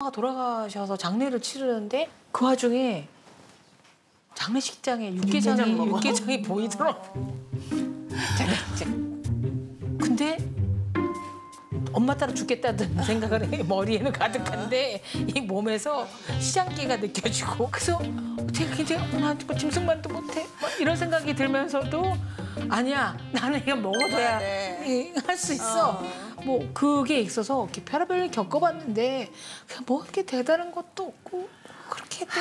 엄마가 돌아가셔서 장례를 치르는데 그 와중에 장례식장에 육개장이 육개장? 육개장이 보이더라고. 근데 엄마 따라 죽겠다는 생각을 해. 머리에는 가득한데 이 몸에서 시장기가 느껴지고. 그래서 제가 굉장히 어, 나 이거 짐승만도 못해. 막 이런 생각이 들면서도 아니야 나는 이거 먹어둬야 할 수 있어 뭐 그게 있어서 이렇게 별의별 겪어봤는데 그냥 뭐 이렇게 대단한 것도 없고 그렇게 또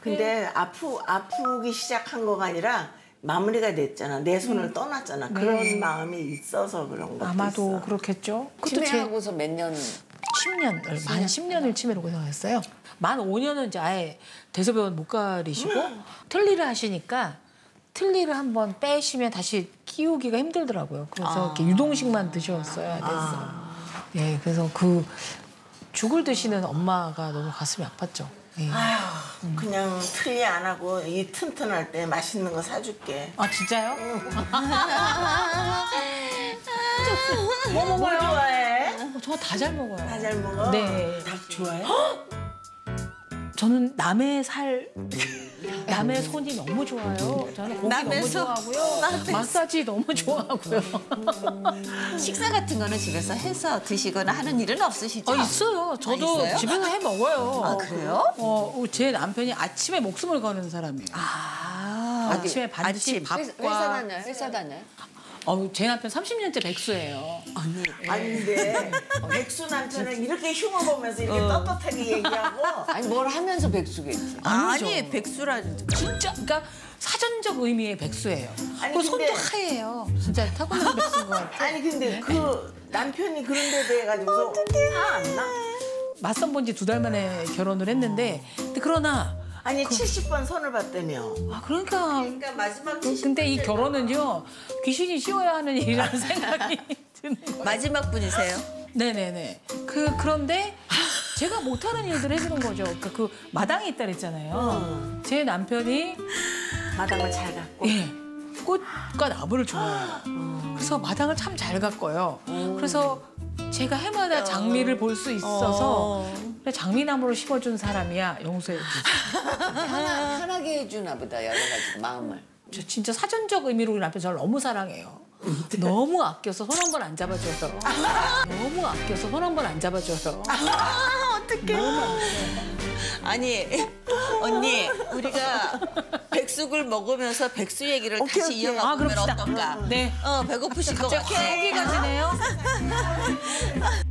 근데 아프 아프기 시작한 거가 아니라 마무리가 됐잖아. 내 손을 떠났잖아. 그런 마음이 있어서 그런 것도 아마도 있어. 그렇겠죠. 치매하고서 몇 년. 10년을 만 10년을 치매로 고생했어요. 만 5년은 이제 아예 대소변 못 가리시고 틀니를 하시니까 틀니를 한번 빼시면 다시 끼우기가 힘들더라고요. 그래서 이렇게 유동식만 드셨어야 됐어요. 예, 그래서 그 죽을 드시는 엄마가 너무 가슴이 아팠죠. 예. 아휴, 그냥 틀리 안 하고 이 튼튼할 때 맛있는 거 사줄게. 아 진짜요? 뭐 먹어요? 좋아해? 어, 저다 잘 먹어요. 다 잘 먹어? 네. 닭 좋아해? 저는 남의 살, 남의 손이 너무 좋아요. 저는 고기 남의 너무 손, 좋아하고요. 마사지 너무 좋아하고요. 식사 같은 거는 집에서 해서 드시거나 하는 일은 없으시죠? 어, 있어요. 저도 있어요? 집에서 해 먹어요. 아, 그래요? 어, 제 남편이 아침에 목숨을 거는 사람이에요. 아, 아침에 반드시 회사, 회사 밥과 다녀요? 회사 다녀요? 어, 제 남편 30년째 백수예요. 아니 근데 백수 남편은 이렇게 흉을 보면서 이렇게 떳떳하게 얘기하고 아니 뭘 하면서 백수겠지. 아니죠. 아니 백수라니 진짜 그러니까 사전적 의미의 백수예요. 아니, 그 손도 근데- 하얘요. 진짜 타고난 백수인 것 같아요. 아니 근데 그 남편이 그런 데 대해 가지고서 화안 나? 맞선 본 지 두 달 만에 결혼을 했는데 근데 그러나 아니 70번 선을 봤다며. 아 그러니까 그러니까 마지막 그- 근데 이 결혼은요 귀신이 씌워야 하는 일이라는 생각이 드는 거예요. 마지막 분이세요? 네네네. 그 그런데 제가 못하는 일들 해주는 거죠. 그러니까 그 마당에 있다 그랬잖아요. 제 남편이 마당을 잘 갖고. 예, 꽃과 나무를 좋아해요. 그래서 마당을 참 잘 가꿔요. 그래서 제가 해마다 장미를 볼 수 있어서 그래, 장미나무를 심어준 사람이야 주죠. 하나, 편하게 해주나 보다, 여러 가지 마음을. 저 진짜 사전적 의미로 우리 남편 저를 너무 사랑해요. 너무 아껴서 손 한 번 안 잡아줘요. 너무 아껴서 손 한 번 안 잡아줘요. 아니 언니 우리가 백숙을 먹으면서 백수 얘기를 다시 오케이. 아, 이어가 보면 그럽시다. 어떨까? 네. 어 배고프실 것 같아. 호기가 지네요.